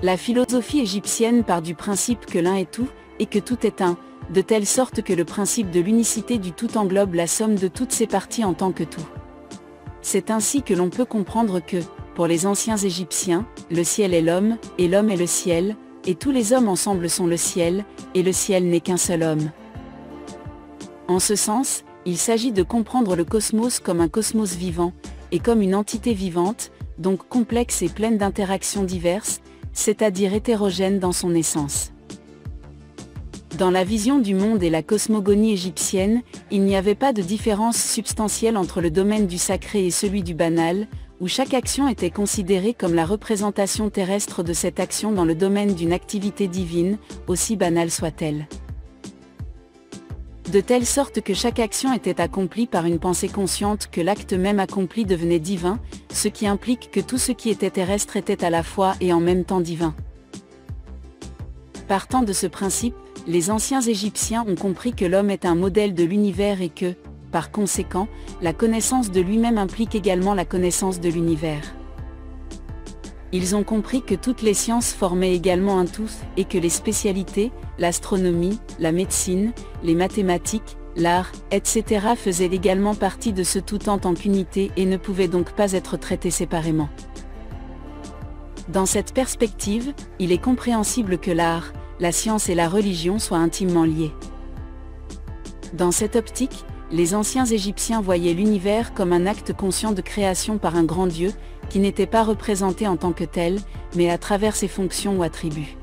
La philosophie égyptienne part du principe que l'un est tout, et que tout est un, de telle sorte que le principe de l'unicité du tout englobe la somme de toutes ses parties en tant que tout. C'est ainsi que l'on peut comprendre que, pour les anciens Égyptiens, le ciel est l'homme, et l'homme est le ciel, et tous les hommes ensemble sont le ciel, et le ciel n'est qu'un seul homme. En ce sens, il s'agit de comprendre le cosmos comme un cosmos vivant, et comme une entité vivante, donc complexe et pleine d'interactions diverses, c'est-à-dire hétérogène dans son essence. Dans la vision du monde et la cosmogonie égyptienne, il n'y avait pas de différence substantielle entre le domaine du sacré et celui du banal, où chaque action était considérée comme la représentation terrestre de cette action dans le domaine d'une activité divine, aussi banale soit-elle. De telle sorte que chaque action était accomplie par une pensée consciente que l'acte même accompli devenait divin, ce qui implique que tout ce qui était terrestre était à la fois et en même temps divin. Partant de ce principe, les anciens Égyptiens ont compris que l'homme est un modèle de l'univers et que, par conséquent, la connaissance de lui-même implique également la connaissance de l'univers. Ils ont compris que toutes les sciences formaient également un tout, et que les spécialités, l'astronomie, la médecine, les mathématiques, l'art, etc. faisaient également partie de ce tout en tant qu'unité et ne pouvaient donc pas être traités séparément. Dans cette perspective, il est compréhensible que l'art, la science et la religion soient intimement liés. Dans cette optique, les anciens Égyptiens voyaient l'univers comme un acte conscient de création par un grand Dieu, qui n'était pas représenté en tant que tel, mais à travers ses fonctions ou attributs.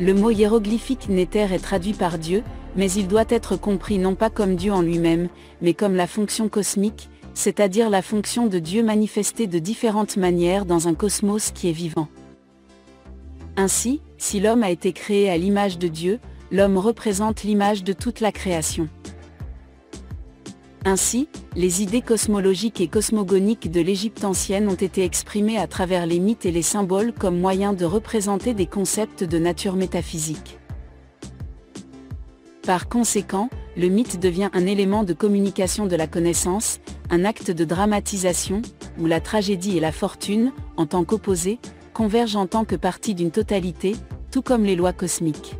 Le mot hiéroglyphique Néter est traduit par Dieu, mais il doit être compris non pas comme Dieu en lui-même, mais comme la fonction cosmique, c'est-à-dire la fonction de Dieu manifestée de différentes manières dans un cosmos qui est vivant. Ainsi, si l'homme a été créé à l'image de Dieu, l'homme représente l'image de toute la création. Ainsi, les idées cosmologiques et cosmogoniques de l'Égypte ancienne ont été exprimées à travers les mythes et les symboles comme moyen de représenter des concepts de nature métaphysique. Par conséquent, le mythe devient un élément de communication de la connaissance, un acte de dramatisation, où la tragédie et la fortune, en tant qu'opposés, convergent en tant que partie d'une totalité, tout comme les lois cosmiques.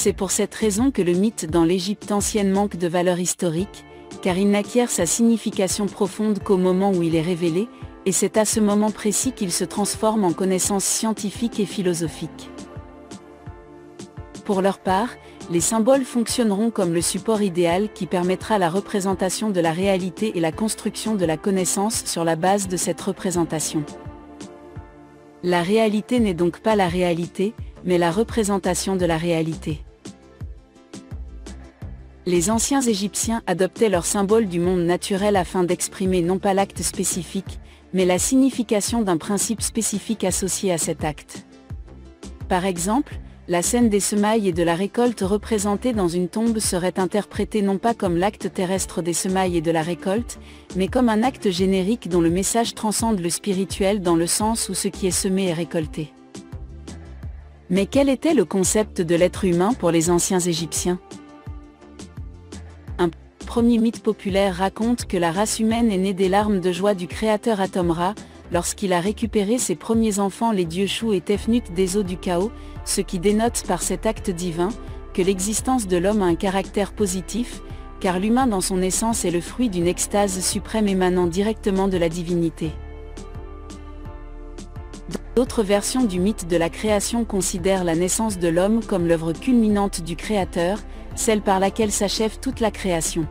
C'est pour cette raison que le mythe dans l'Égypte ancienne manque de valeur historique, car il n'acquiert sa signification profonde qu'au moment où il est révélé, et c'est à ce moment précis qu'il se transforme en connaissance scientifique et philosophique. Pour leur part, les symboles fonctionneront comme le support idéal qui permettra la représentation de la réalité et la construction de la connaissance sur la base de cette représentation. La réalité n'est donc pas la réalité, mais la représentation de la réalité les anciens Égyptiens adoptaient leur symbole du monde naturel afin d'exprimer non pas l'acte spécifique, mais la signification d'un principe spécifique associé à cet acte. Par exemple, la scène des semailles et de la récolte représentée dans une tombe serait interprétée non pas comme l'acte terrestre des semailles et de la récolte, mais comme un acte générique dont le message transcende le spirituel dans le sens où ce qui est semé est récolté. Mais quel était le concept de l'être humain pour les anciens Égyptiens? Premier mythe populaire raconte que la race humaine est née des larmes de joie du créateur Atomra, lorsqu'il a récupéré ses premiers enfants les dieux Chou et Tefnut des eaux du chaos, ce qui dénote par cet acte divin, que l'existence de l'homme a un caractère positif, car l'humain dans son essence est le fruit d'une extase suprême émanant directement de la divinité. D'autres versions du mythe de la création considèrent la naissance de l'homme comme l'œuvre culminante du Créateur, celle par laquelle s'achève toute la création.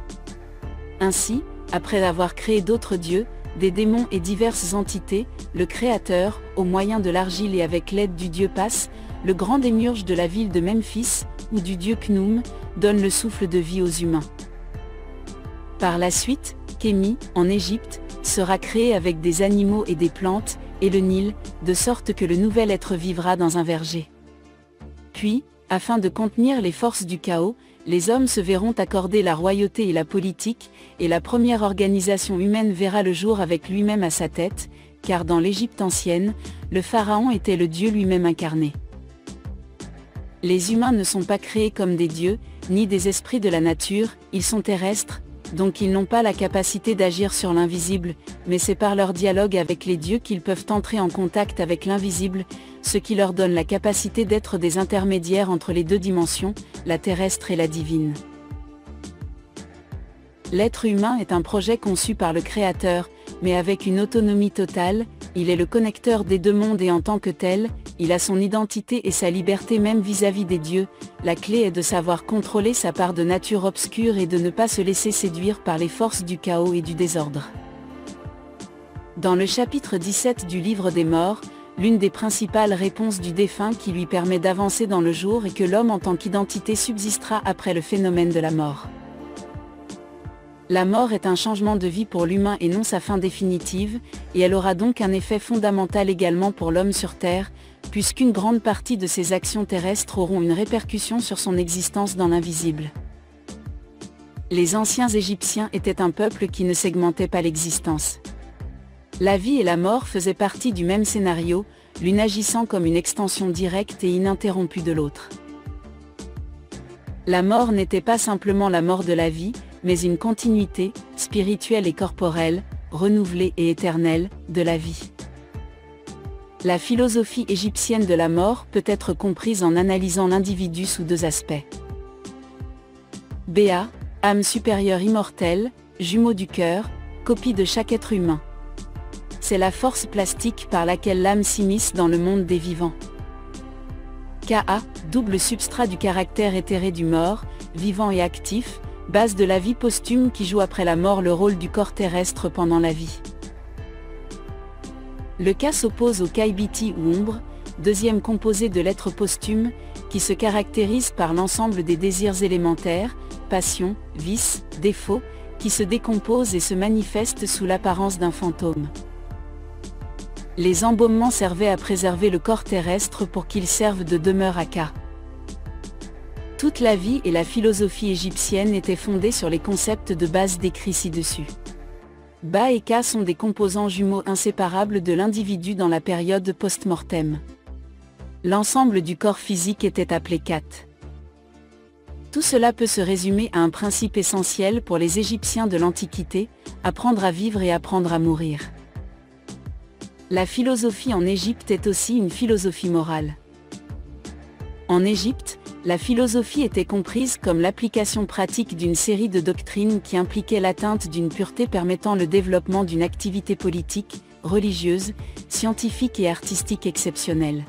Ainsi, après avoir créé d'autres dieux, des démons et diverses entités, le Créateur, au moyen de l'argile et avec l'aide du dieu Pas, le grand démiurge de la ville de Memphis, ou du dieu Khnum, donne le souffle de vie aux humains. Par la suite, Kémi, en Égypte, sera créé avec des animaux et des plantes, et le Nil, de sorte que le nouvel être vivra dans un verger. Puis, afin de contenir les forces du chaos, les hommes se verront accorder la royauté et la politique, et la première organisation humaine verra le jour avec lui-même à sa tête, car dans l'Égypte ancienne, le Pharaon était le Dieu lui-même incarné. Les humains ne sont pas créés comme des dieux, ni des esprits de la nature, ils sont terrestres, donc ils n'ont pas la capacité d'agir sur l'invisible, mais c'est par leur dialogue avec les dieux qu'ils peuvent entrer en contact avec l'invisible, ce qui leur donne la capacité d'être des intermédiaires entre les deux dimensions, la terrestre et la divine. L'être humain est un projet conçu par le Créateur, mais avec une autonomie totale, il est le connecteur des deux mondes et en tant que tel, il a son identité et sa liberté même vis-à-vis des dieux, la clé est de savoir contrôler sa part de nature obscure et de ne pas se laisser séduire par les forces du chaos et du désordre. Dans le chapitre 17 du livre des morts, l'une des principales réponses du défunt qui lui permet d'avancer dans le jour est que l'homme en tant qu'identité subsistera après le phénomène de la mort. La mort est un changement de vie pour l'humain et non sa fin définitive, et elle aura donc un effet fondamental également pour l'homme sur Terre, puisqu'une grande partie de ses actions terrestres auront une répercussion sur son existence dans l'invisible. Les anciens Égyptiens étaient un peuple qui ne segmentait pas l'existence. La vie et la mort faisaient partie du même scénario, l'une agissant comme une extension directe et ininterrompue de l'autre. La mort n'était pas simplement la mort de la vie, mais une continuité, spirituelle et corporelle, renouvelée et éternelle, de la vie. La philosophie égyptienne de la mort peut être comprise en analysant l'individu sous deux aspects. Béa, âme supérieure immortelle, jumeau du cœur, copie de chaque être humain. C'est la force plastique par laquelle l'âme s'immisce dans le monde des vivants. Ka, double substrat du caractère éthéré du mort, vivant et actif, base de la vie posthume qui joue après la mort le rôle du corps terrestre pendant la vie. Le cas s'oppose au kaibiti ou ombre, deuxième composé de l'être posthume, qui se caractérise par l'ensemble des désirs élémentaires, passions, vices, défauts, qui se décomposent et se manifestent sous l'apparence d'un fantôme. Les embaumements servaient à préserver le corps terrestre pour qu'il serve de demeure à Ka. Toute la vie et la philosophie égyptienne étaient fondées sur les concepts de base décrits ci-dessus. Ba et Ka sont des composants jumeaux inséparables de l'individu dans la période post-mortem. L'ensemble du corps physique était appelé Kat. Tout cela peut se résumer à un principe essentiel pour les Égyptiens de l'Antiquité, apprendre à vivre et apprendre à mourir. La philosophie en Égypte est aussi une philosophie morale. En Égypte, la philosophie était comprise comme l'application pratique d'une série de doctrines qui impliquaient l'atteinte d'une pureté permettant le développement d'une activité politique, religieuse, scientifique et artistique exceptionnelle.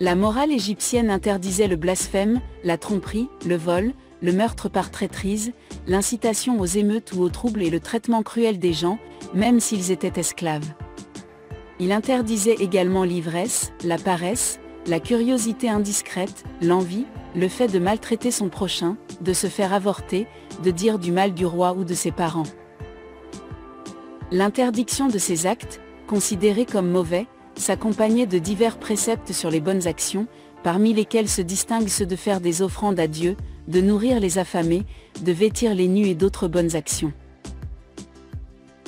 La morale égyptienne interdisait le blasphème, la tromperie, le vol, le meurtre par traîtrise, l'incitation aux émeutes ou aux troubles et le traitement cruel des gens, même s'ils étaient esclaves. Il interdisait également l'ivresse, la paresse, la curiosité indiscrète, l'envie, le fait de maltraiter son prochain, de se faire avorter, de dire du mal du roi ou de ses parents. L'interdiction de ces actes, considérés comme mauvais, s'accompagnait de divers préceptes sur les bonnes actions, parmi lesquels se distinguent ceux de faire des offrandes à Dieu, de nourrir les affamés, de vêtir les nus et d'autres bonnes actions.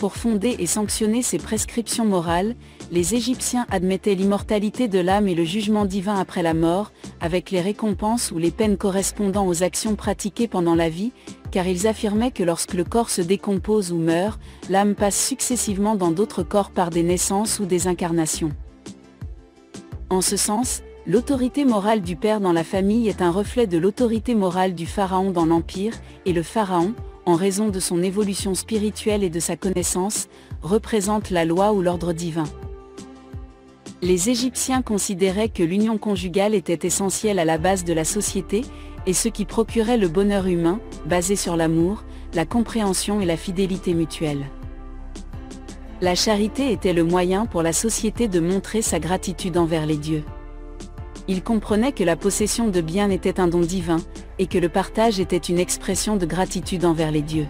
Pour fonder et sanctionner ces prescriptions morales, les Égyptiens admettaient l'immortalité de l'âme et le jugement divin après la mort, avec les récompenses ou les peines correspondant aux actions pratiquées pendant la vie, car ils affirmaient que lorsque le corps se décompose ou meurt, l'âme passe successivement dans d'autres corps par des naissances ou des incarnations. En ce sens, l'autorité morale du père dans la famille est un reflet de l'autorité morale du pharaon dans l'empire, et le pharaon, en raison de son évolution spirituelle et de sa connaissance, représente la loi ou l'ordre divin. Les Égyptiens considéraient que l'union conjugale était essentielle à la base de la société, et ce qui procurait le bonheur humain, basé sur l'amour, la compréhension et la fidélité mutuelle. La charité était le moyen pour la société de montrer sa gratitude envers les dieux. Ils comprenaient que la possession de biens était un don divin, et que le partage était une expression de gratitude envers les dieux.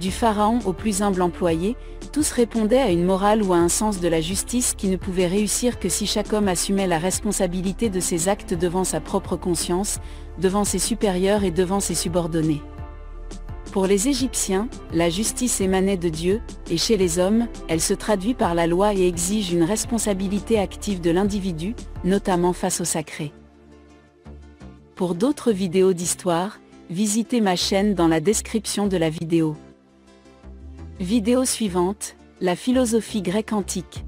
Du pharaon au plus humble employé, tous répondaient à une morale ou à un sens de la justice qui ne pouvait réussir que si chaque homme assumait la responsabilité de ses actes devant sa propre conscience, devant ses supérieurs et devant ses subordonnés. Pour les Égyptiens, la justice émanait de Dieu, et chez les hommes, elle se traduit par la loi et exige une responsabilité active de l'individu, notamment face au sacré. Pour d'autres vidéos d'histoire, Visitez ma chaîne dans la description de la vidéo. Vidéo suivante, la philosophie grecque antique.